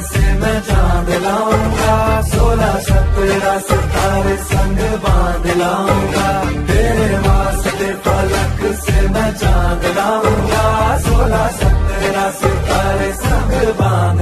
से मैं चाँद लाऊँगा सोलह सत्रह सितारे संग बाँध लाऊँगा, तेरे वास्ते पलक से मैं चाँद लाऊँगा सोलह सत्रह सितारे संग बाँध